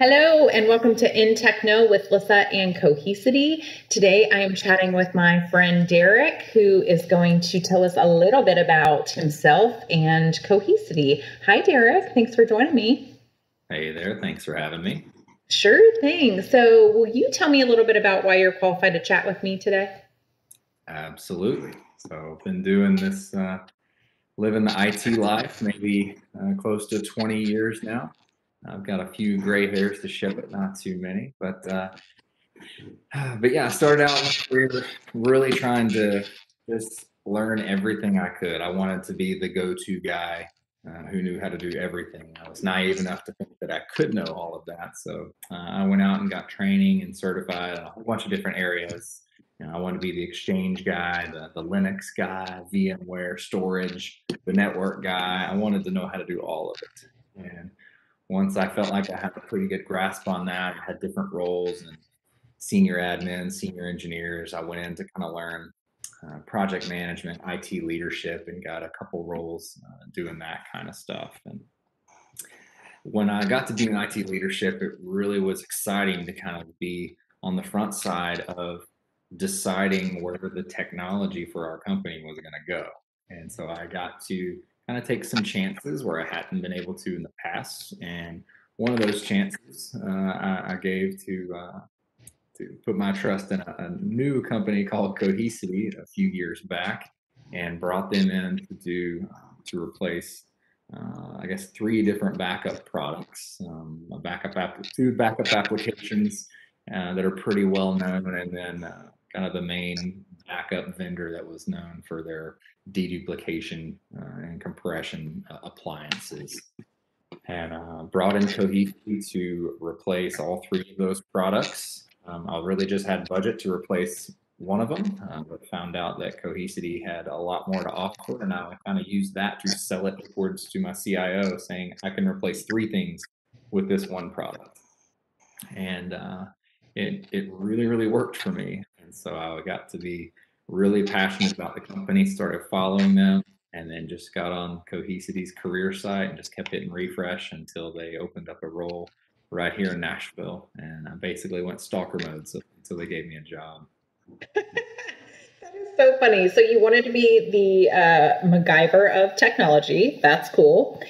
Hello, and welcome to N-TECH-KNO with Lissa and Cohesity. Today I am chatting with my friend Derek, who is going to tell us a little bit about himself and Cohesity. Hi, Derek. Thanks for joining me. Hey there. Thanks for having me. Sure thing. So, will you tell me a little bit about why you're qualified to chat with me today? Absolutely. So, I've been doing this, uh, living the IT life, maybe uh, close to 20 years now. I've got a few gray hairs to show but not too many, but uh, but yeah, I started out my career really trying to just learn everything I could. I wanted to be the go-to guy uh, who knew how to do everything. I was naive enough to think that I could know all of that. So uh, I went out and got training and certified in a whole bunch of different areas. You know, I wanted to be the Exchange guy, the, the Linux guy, VMware storage, the network guy. I wanted to know how to do all of it. And once I felt like I had a pretty good grasp on that, I had different roles and senior admin, senior engineers. I went in to kind of learn uh, project management, IT leadership, and got a couple roles uh, doing that kind of stuff. And when I got to doing IT leadership, it really was exciting to kind of be on the front side of deciding where the technology for our company was going to go. And so I got to kind of take some chances where I hadn't been able to in the past. And one of those chances uh, I, I, gave to uh, to put my trust in a, a, new company called Cohesity a few years back, and brought them in to do to replace. Uh, I guess three different backup products, um, a backup app, two backup applications uh, that are pretty well known, and then uh, kind of the main backup vendor that was known for their deduplication uh, and compression uh, appliances. And uh, brought in Cohesity to replace all three of those products. Um, I really just had budget to replace one of them, uh, but found out that Cohesity had a lot more to offer. And I kind of used that to sell it upwards to my CIO, saying I can replace three things with this one product. And uh, it, it really, really worked for me. So I got to be really passionate about the company, started following them, and then just got on Cohesity's career site and just kept hitting refresh until they opened up a role right here in Nashville. And I basically went stalker mode so, until they gave me a job. that is so funny. So you wanted to be the uh, MacGyver of technology. That's cool.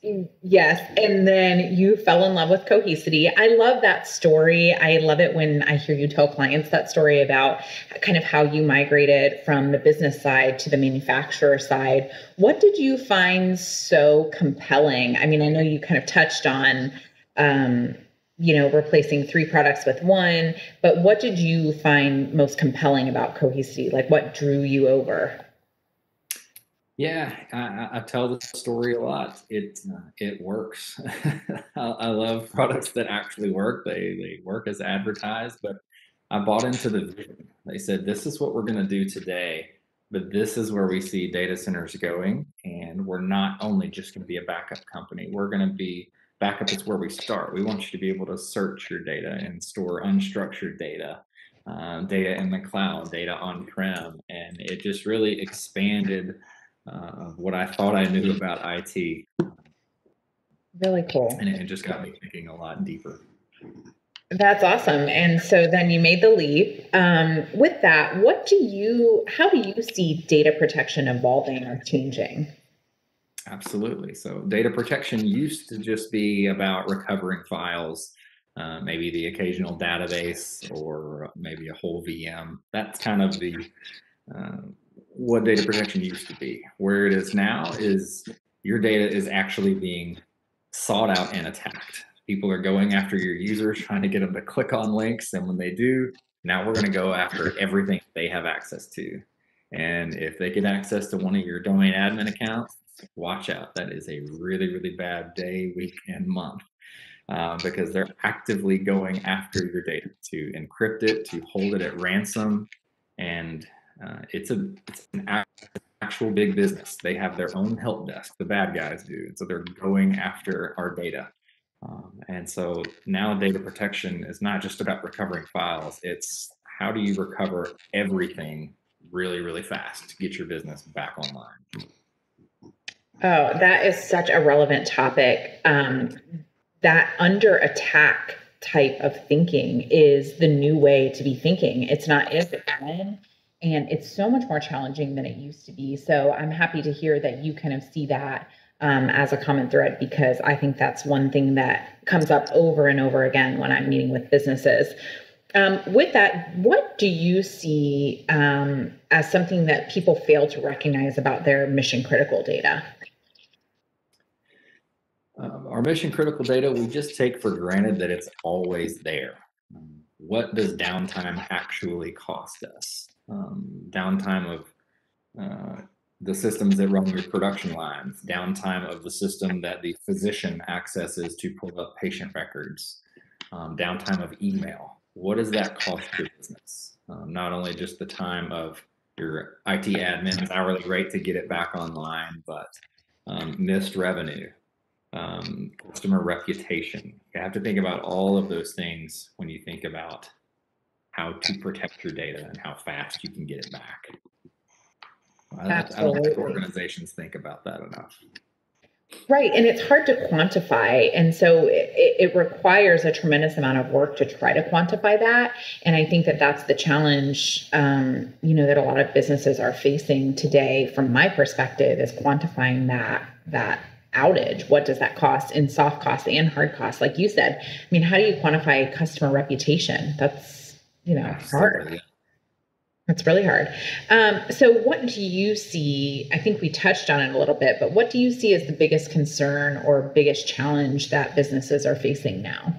Yes. And then you fell in love with Cohesity. I love that story. I love it when I hear you tell clients that story about kind of how you migrated from the business side to the manufacturer side. What did you find so compelling? I mean, I know you kind of touched on, um, you know, replacing three products with one, but what did you find most compelling about Cohesity? Like what drew you over? Yeah, I, I, tell the story a lot. It uh, it works. I, I, love products that actually work. They they work as advertised. But I bought into the vision. They said this is what we're going to do today, but this is where we see data centers going, and we're not only just going to be a backup company. We're going to be backup is where we start. We want you to be able to search your data and store unstructured data. Uh, data in the cloud, data on prem, and it just really expanded uh, what I thought I knew about IT. Really cool. And it just got me thinking a lot deeper. That's awesome. And so then you made the leap. Um, with that, what do you, how do you see data protection evolving or changing? Absolutely. So data protection used to just be about recovering files, uh, maybe the occasional database or maybe a whole VM. That's kind of the uh, what data protection used to be. Where it is now is your data is actually being sought out and attacked. People are going after your users, trying to get them to click on links. And when they do, now we're going to go after everything they have access to. And if they get access to one of your domain admin accounts, watch out. That is a really, really bad day, week, and month. Uh, because they're actively going after your data to encrypt it, to hold it at ransom, and uh, it's a it's an actual big business. They have their own help desk. The bad guys do, and so they're going after our data. Um, and so now data protection is not just about recovering files. It's how do you recover everything really, really fast to get your business back online. Oh, that is such a relevant topic. Um, that under attack type of thinking is the new way to be thinking. It's not if, it's when. And it's so much more challenging than it used to be. So I'm happy to hear that you kind of see that um, as a common thread because I think that's one thing that comes up over and over again when I'm meeting with businesses. Um, with that, what do you see um, as something that people fail to recognize about their mission critical data? Um, our mission critical data, we just take for granted that it's always there. What does downtime actually cost us? Um, downtime of uh, the systems that run your production lines, downtime of the system that the physician accesses to pull up patient records, um, downtime of email. What does that cost your business? Um, not only just the time of your IT admin's hourly rate to get it back online, but um, missed revenue, um, customer reputation. You have to think about all of those things when you think about how to protect your data and how fast you can get it back. I, I don't think organizations think about that enough. Right. And it's hard to quantify. And so it, it, requires a tremendous amount of work to try to quantify that. And I think that that's the challenge, um, you know, that a lot of businesses are facing today, from my perspective, is quantifying that, that outage. What does that cost in soft costs and hard costs? Like you said, I mean, how do you quantify customer reputation? That's, you know, Absolutely. hard. That's really hard. Um, so, what do you see? I think we touched on it a little bit, but what do you see as the biggest concern or biggest challenge that businesses are facing now?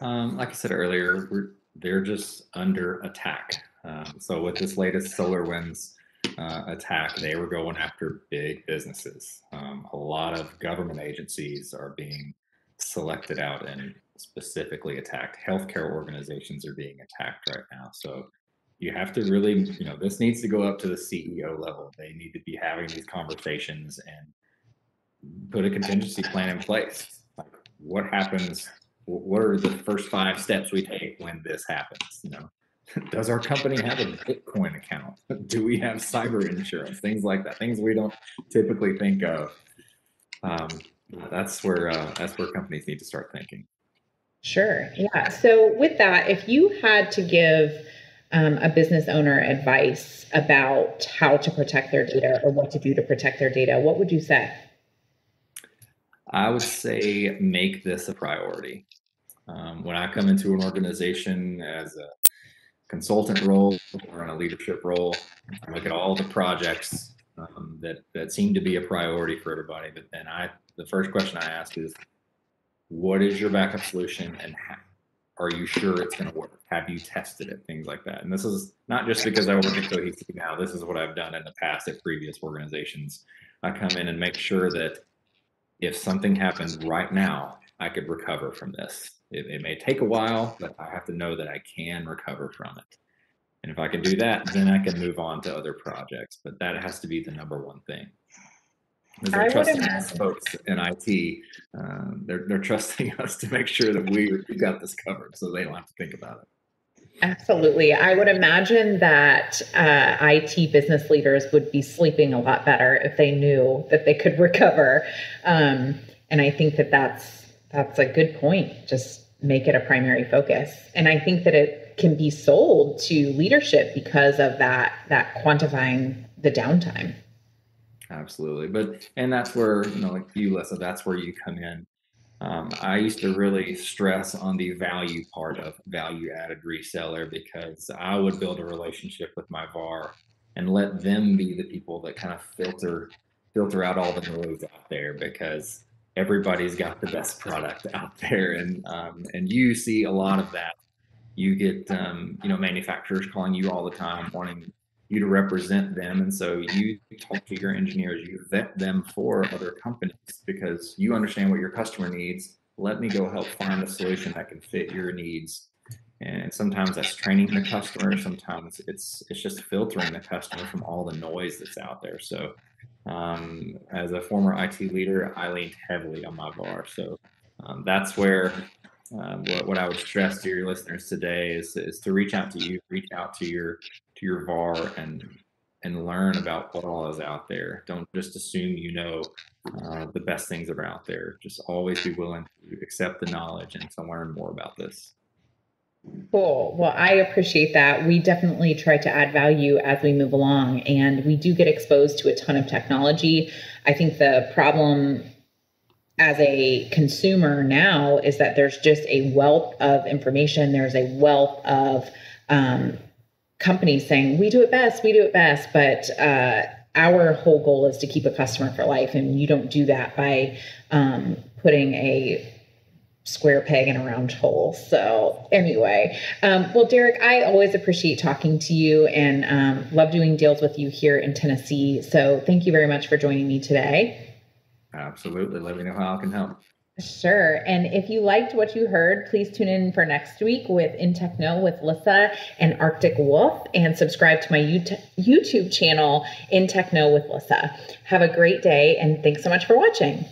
Um, like I said earlier, they're just under attack. Um, so, with this latest SolarWinds uh, attack, they were going after big businesses. Um, a lot of government agencies are being selected out and specifically attacked. Healthcare organizations are being attacked right now. So, you have to really, you know, this needs to go up to the CEO level. They need to be having these conversations and put a contingency plan in place. Like, what happens? What are the first five steps we take when this happens? You know, does our company have a Bitcoin account? Do we have cyber insurance? Things like that. Things we don't typically think of. Um, that's where uh, that's where companies need to start thinking. Sure. Yeah. So with that, if you had to give um, a business owner advice about how to protect their data or what to do to protect their data, what would you say? I would say make this a priority. Um, when I come into an organization as a consultant role or in a leadership role, I look at all the projects um, that that seem to be a priority for everybody. But then I, the first question I ask is, what is your backup solution, and how, are you sure it's going to work? Have you tested it? Things like that. And this is not just because I work at Cohesity now. This is what I've done in the past at previous organizations. I come in and make sure that if something happens right now, I could recover from this. It, it may take a while, but I have to know that I can recover from it. And if I can do that, then I can move on to other projects. But that has to be the number one thing. They're trusting us folks in IT. Um, they're they're trusting us to make sure that we we got this covered, so they don't have to think about it. Absolutely. I would imagine that uh, IT business leaders would be sleeping a lot better if they knew that they could recover. Um, and I think that that's that's a good point. Just make it a primary focus. And I think that it can be sold to leadership because of that that quantifying the downtime. Absolutely. But, and that's where, you know, like you, Lisa, that's where you come in. Um, I used to really stress on the value part of value added reseller because I would build a relationship with my VAR and let them be the people that kind of filter filter out all the noise out there because everybody's got the best product out there and um, and you see a lot of that you get um, you know manufacturers calling you all the time wanting you to represent them. And so you talk to your engineers, you vet them for other companies because you understand what your customer needs. Let me go help find a solution that can fit your needs. And sometimes that's training the customer. Sometimes it's it's just filtering the customer from all the noise that's out there. So um, as a former IT leader, I leaned heavily on my VAR. So um, that's where um, what, what I would stress to your listeners today is, is to reach out to you, reach out to your to your VAR, and and learn about what all is out there. Don't just assume you know uh, the best things that are out there. Just always be willing to accept the knowledge and to learn more about this. Cool. Well, I appreciate that. We definitely try to add value as we move along, and we do get exposed to a ton of technology. I think the problem as a consumer now is that there's just a wealth of information, there's a wealth of um, companies saying, we do it best, we do it best, but uh, our whole goal is to keep a customer for life, and you don't do that by um, putting a square peg in a round hole. So anyway, um, well, Derek, I always appreciate talking to you and um, love doing deals with you here in Tennessee. So thank you very much for joining me today. Absolutely. Let me know how I can help. Sure. And if you liked what you heard, please tune in for next week with N-TECH-KNO with Lissa and Arctic Wolf and subscribe to my YouTube channel, N-TECH-KNO with Lissa. Have a great day and thanks so much for watching.